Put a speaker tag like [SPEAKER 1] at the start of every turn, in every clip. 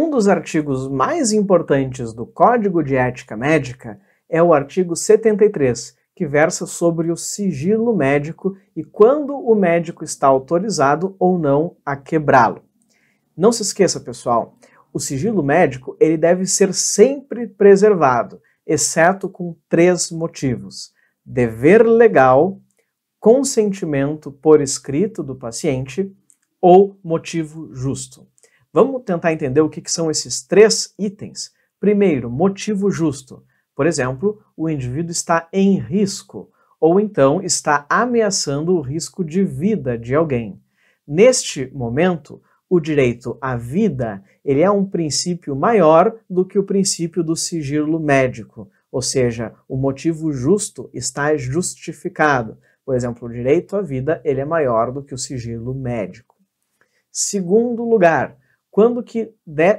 [SPEAKER 1] Um dos artigos mais importantes do Código de Ética Médica é o artigo 73, que versa sobre o sigilo médico e quando o médico está autorizado ou não a quebrá-lo. Não se esqueça, pessoal, o sigilo médico ele deve ser sempre preservado, exceto com três motivos: dever legal, consentimento por escrito do paciente ou motivo justo. Vamos tentar entender o que, que são esses três itens. Primeiro, motivo justo. Por exemplo, o indivíduo está em risco ou então está ameaçando o risco de vida de alguém. Neste momento, o direito à vida ele é um princípio maior do que o princípio do sigilo médico, ou seja, o motivo justo está justificado. Por exemplo, o direito à vida ele é maior do que o sigilo médico. Segundo lugar, quando que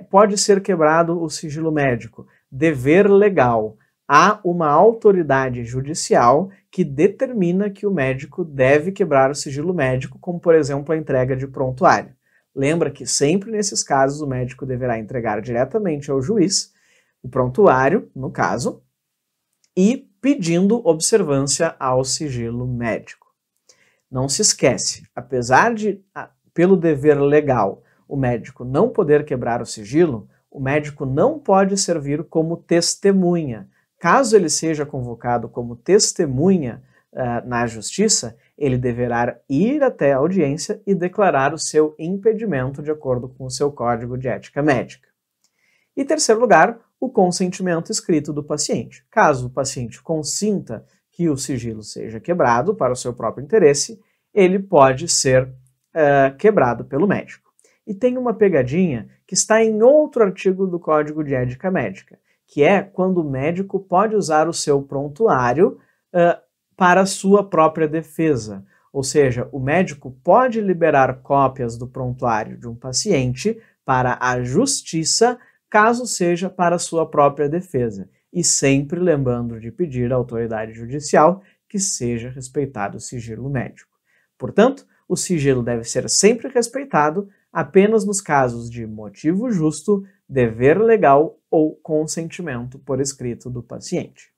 [SPEAKER 1] pode ser quebrado o sigilo médico? Dever legal. Há uma autoridade judicial que determina que o médico deve quebrar o sigilo médico, como por exemplo a entrega de prontuário. Lembra que sempre nesses casos o médico deverá entregar diretamente ao juiz o prontuário, no caso, e pedindo observância ao sigilo médico. Não se esquece, apesar de, pelo dever legal, o médico não poder quebrar o sigilo, o médico não pode servir como testemunha. Caso ele seja convocado como testemunha uh, na justiça, ele deverá ir até a audiência e declarar o seu impedimento de acordo com o seu código de ética médica. E terceiro lugar, o consentimento escrito do paciente. Caso o paciente consinta que o sigilo seja quebrado para o seu próprio interesse, ele pode ser uh, quebrado pelo médico. E tem uma pegadinha que está em outro artigo do Código de Ética Médica, que é quando o médico pode usar o seu prontuário uh, para sua própria defesa. Ou seja, o médico pode liberar cópias do prontuário de um paciente para a justiça, caso seja para sua própria defesa. E sempre lembrando de pedir à autoridade judicial que seja respeitado o sigilo médico. Portanto, o sigilo deve ser sempre respeitado, apenas nos casos de motivo justo, dever legal ou consentimento por escrito do paciente.